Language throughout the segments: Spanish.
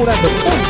破烂的蹦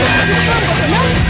Não.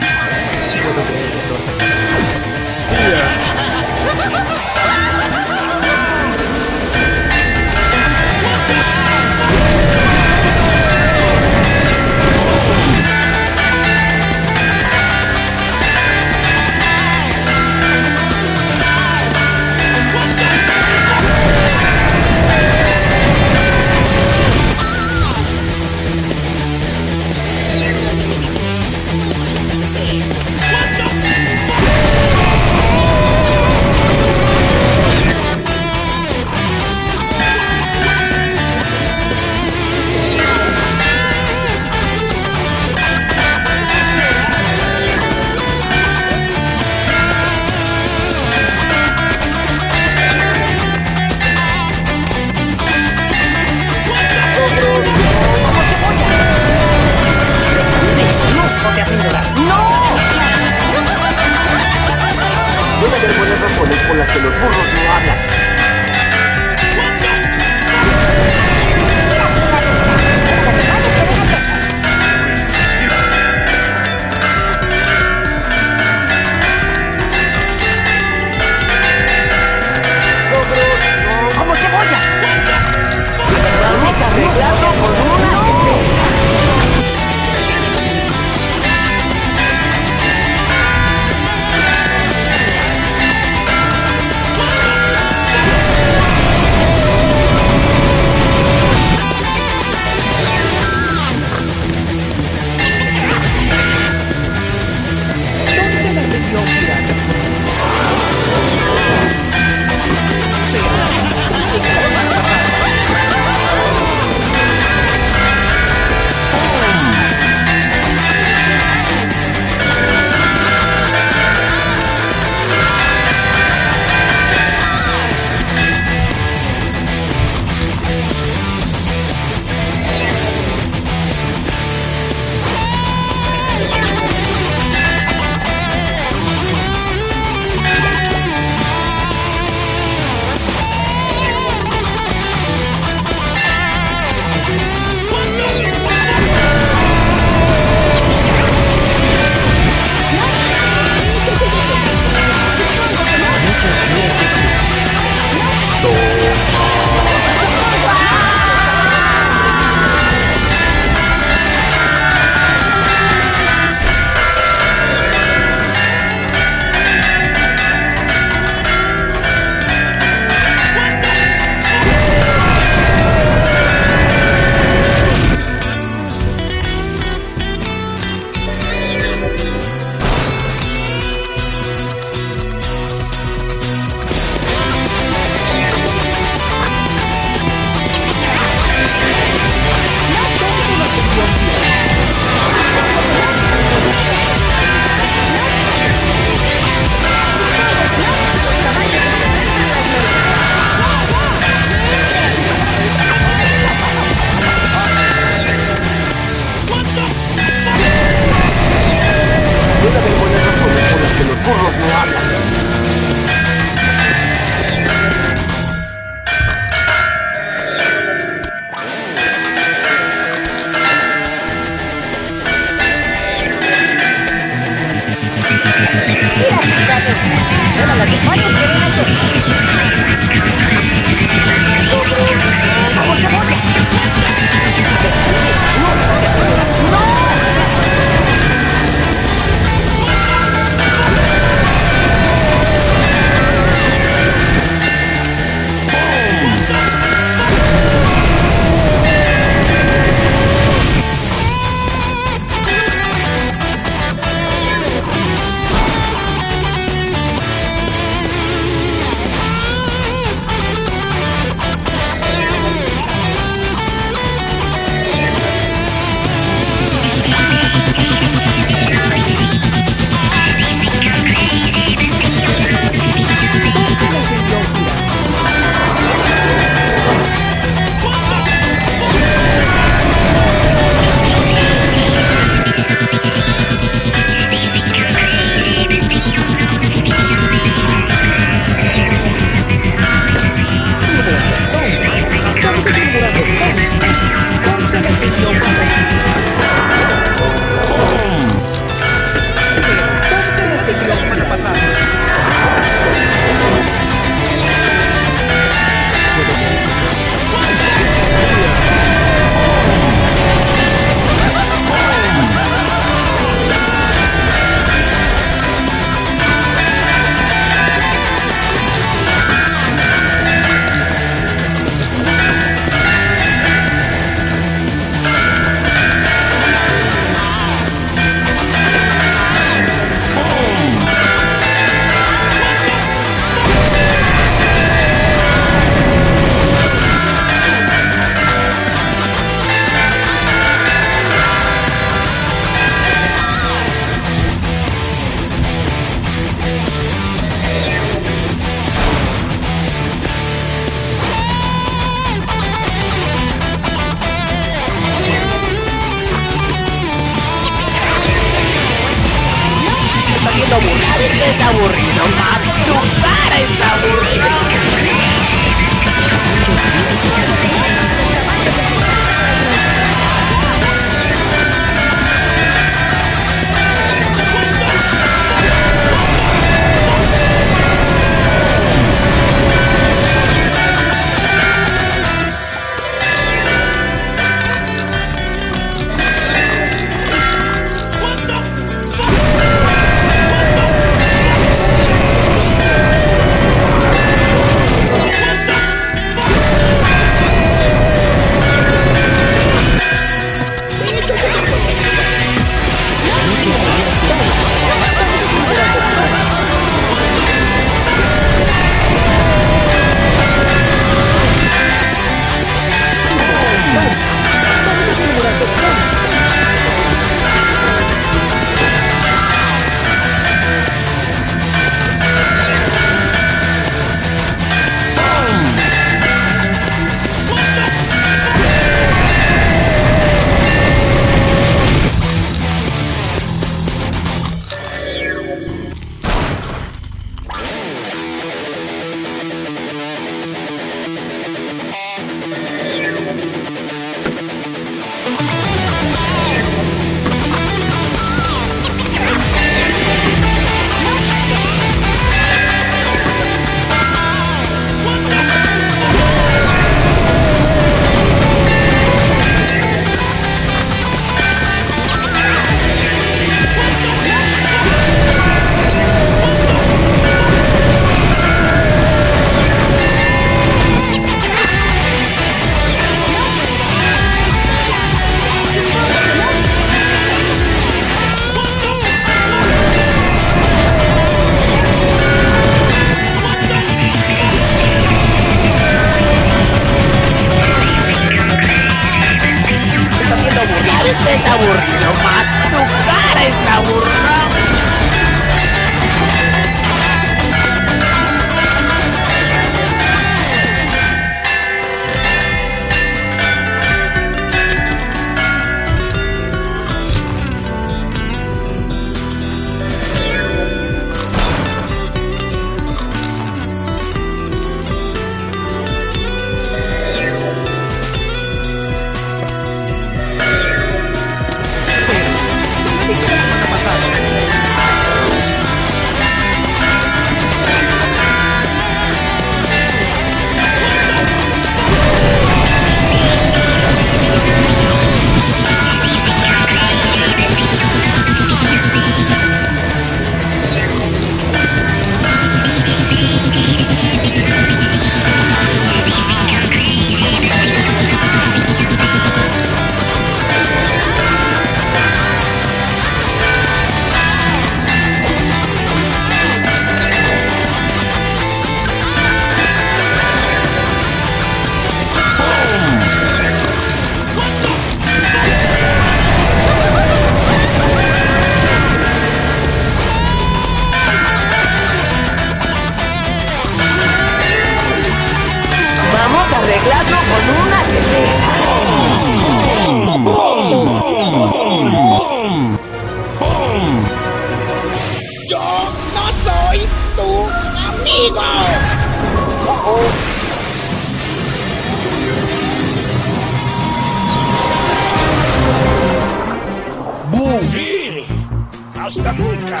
Hasta nunca.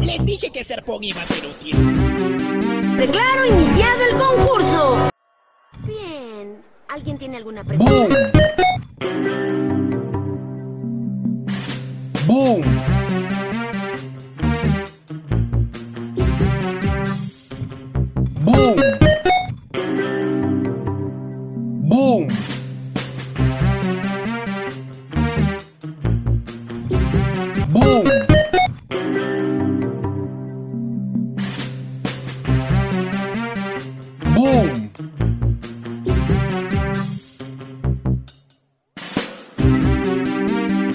Les dije que ser Pong iba a ser útil. Declaro iniciado el concurso. Bien. ¿Alguien tiene alguna pregunta? Boom. Boom.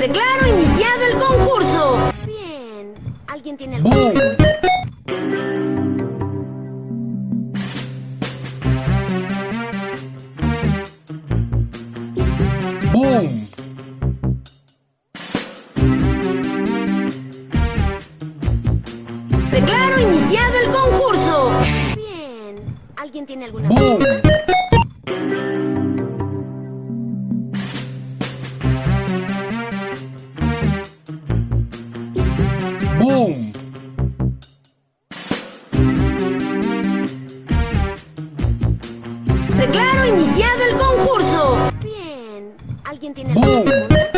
Declaro iniciado el concurso. Bien. ¿Alguien tiene alguna 哦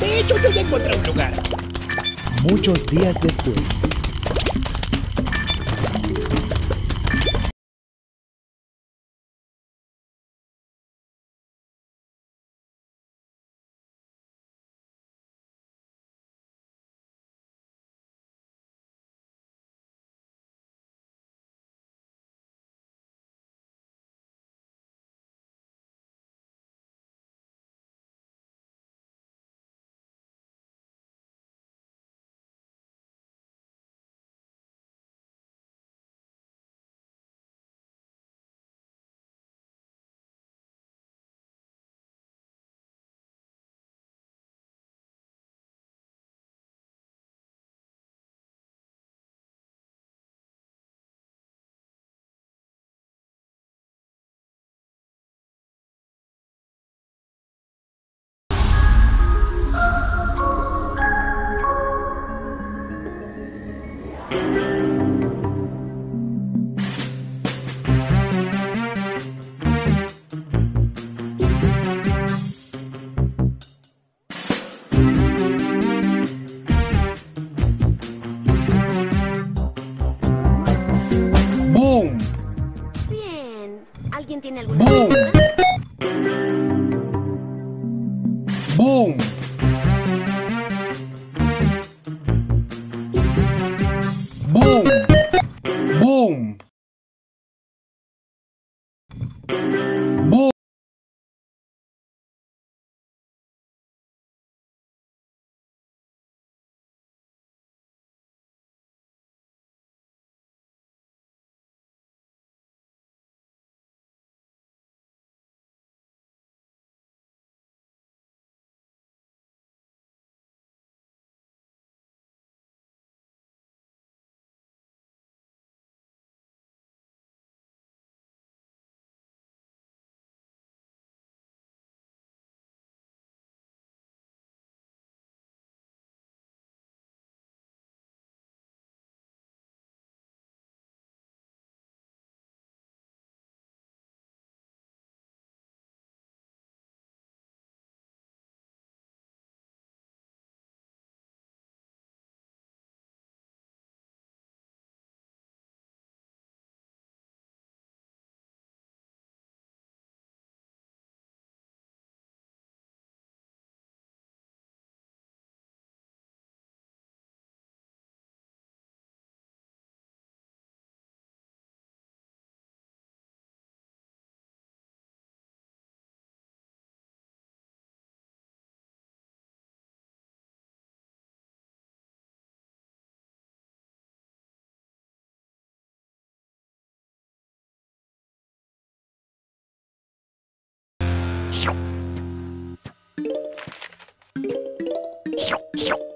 De hecho, yo ya encontré un lugar. Muchos días después. ひろひろ